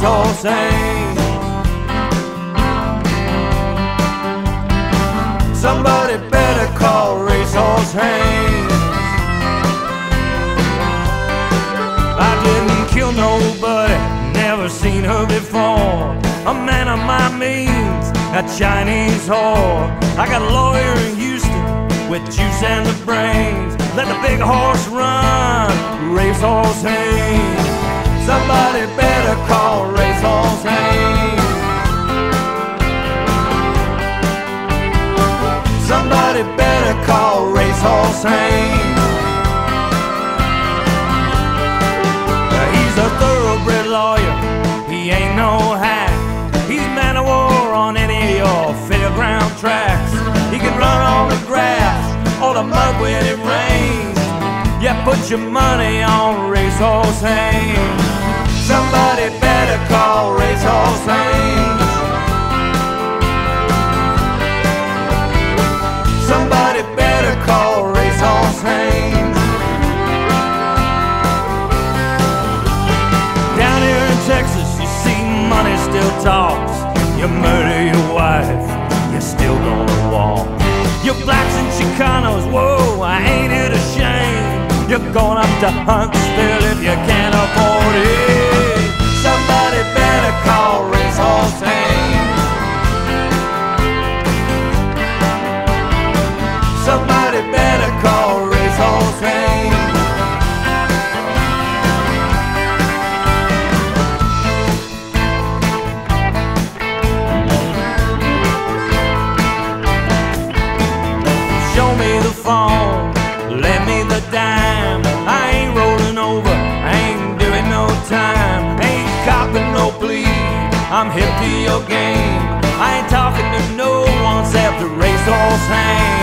Racehorse Haynes. Somebody better call Racehorse Haynes. I didn't kill nobody, never seen her before. A man of my means, a Chinese whore. I got a lawyer in Houston with juice and the brains. Let the big horse run, Racehorse Haynes. Better call Racehorse Haynes. He's a thoroughbred lawyer, he ain't no hack. He's man of war on any of your fairground tracks. He can run on the grass or the mud when it rains. Yeah, put your money on Racehorse Haynes. Somebody better call Racehorse Haynes. Talks. You murder your wife, you're still gonna walk. Your blacks and Chicanos, whoa, I ain't it a shame. You're going up to Huntsville racehorse